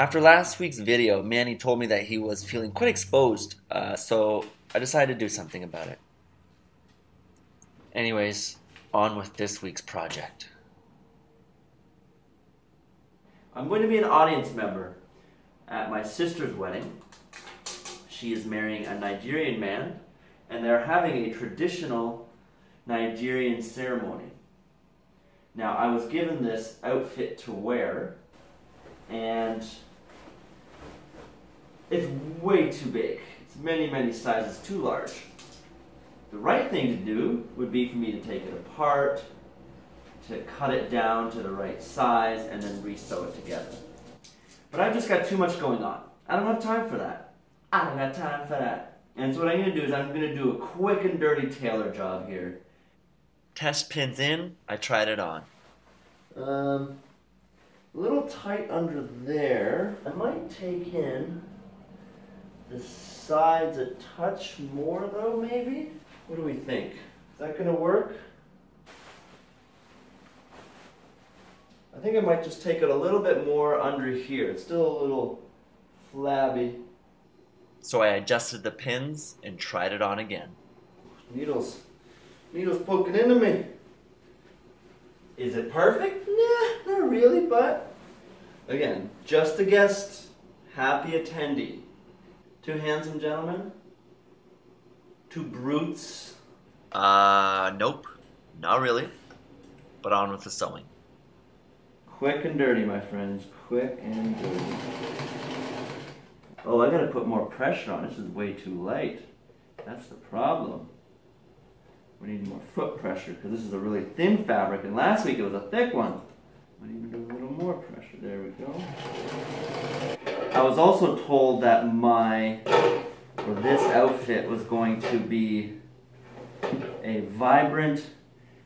After last week's video, Manny told me that he was feeling quite exposed, uh, so I decided to do something about it. Anyways, on with this week's project. I'm going to be an audience member at my sister's wedding. She is marrying a Nigerian man, and they're having a traditional Nigerian ceremony. Now, I was given this outfit to wear, and it's way too big. It's many, many sizes too large. The right thing to do would be for me to take it apart, to cut it down to the right size, and then re-sew it together. But I've just got too much going on. I don't have time for that. I don't got time for that. And so what I'm going to do is I'm going to do a quick and dirty tailor job here. Test pins in, I tried it on. Um, a little tight under there. I might take in the sides a touch more though, maybe? What do we think? Is that gonna work? I think I might just take it a little bit more under here. It's still a little flabby. So I adjusted the pins and tried it on again. Needles. Needles poking into me. Is it perfect? Nah, not really, but again, just a guest, happy attendee. Two handsome gentlemen? Two brutes? Uh, nope. Not really. But on with the sewing. Quick and dirty, my friends. Quick and dirty. Oh, I gotta put more pressure on. This is way too light. That's the problem. We need more foot pressure because this is a really thin fabric and last week it was a thick one. Might even do a little more pressure. There we go. I was also told that my, or this outfit was going to be a vibrant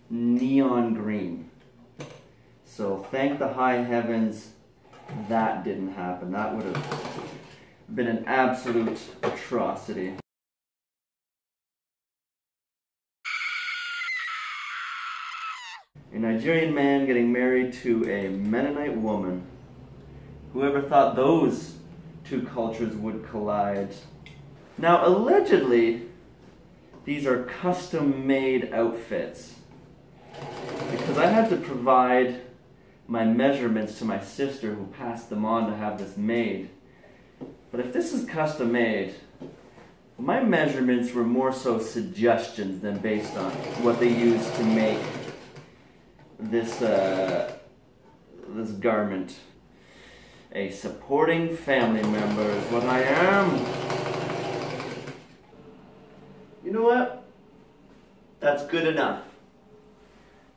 neon green. So thank the high heavens that didn't happen. That would have been an absolute atrocity. A Nigerian man getting married to a Mennonite woman. Whoever thought those two cultures would collide? Now, allegedly, these are custom made outfits. Because I had to provide my measurements to my sister who passed them on to have this made. But if this is custom made, my measurements were more so suggestions than based on what they used to make this uh, this garment. A supporting family member is what I am. You know what? That's good enough.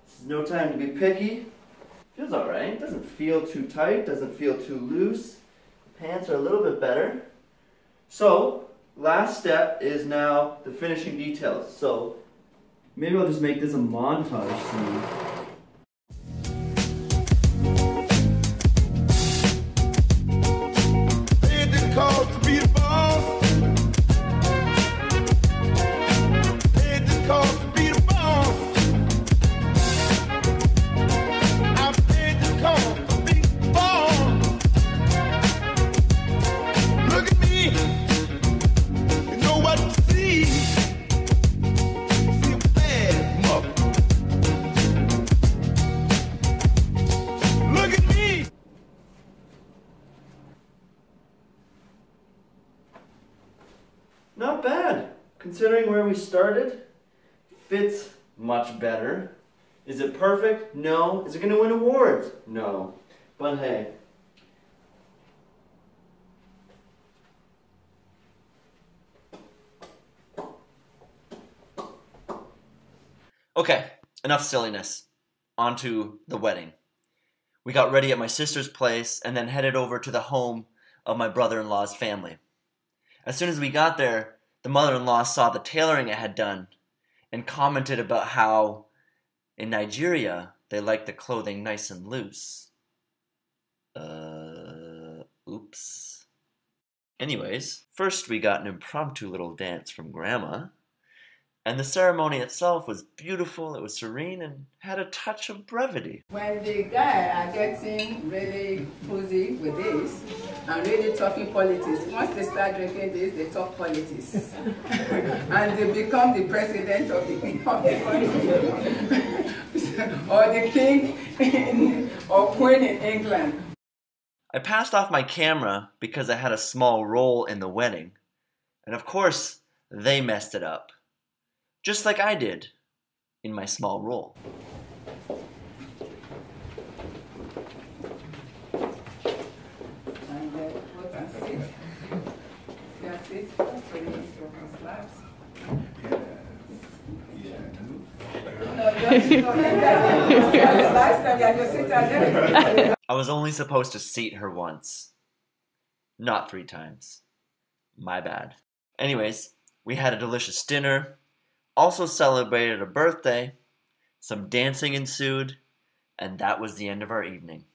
This is no time to be picky. Feels alright. Doesn't feel too tight, doesn't feel too loose. Pants are a little bit better. So, last step is now the finishing details. So, maybe I'll just make this a montage scene. Not bad. Considering where we started, fits much better. Is it perfect? No. Is it going to win awards? No. But hey. Okay, enough silliness. On to the wedding. We got ready at my sister's place and then headed over to the home of my brother in law's family. As soon as we got there, the mother in law saw the tailoring it had done and commented about how in Nigeria they like the clothing nice and loose. Uh, oops. Anyways, first we got an impromptu little dance from Grandma. And the ceremony itself was beautiful, it was serene, and had a touch of brevity. When the guy are getting really cozy with this, and really talking politics. Once they start drinking this, they talk politics. and they become the president of the, of the country. or the king in, or queen in England. I passed off my camera because I had a small role in the wedding. And of course, they messed it up. Just like I did in my small role. I was only supposed to seat her once. Not three times. My bad. Anyways, we had a delicious dinner, also celebrated a birthday, some dancing ensued, and that was the end of our evening.